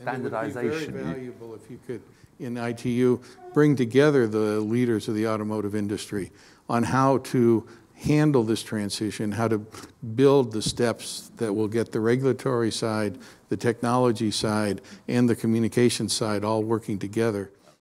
standardization. It would be very valuable if you could, in ITU, bring together the leaders of the automotive industry on how to handle this transition, how to build the steps that will get the regulatory side, the technology side, and the communication side all working together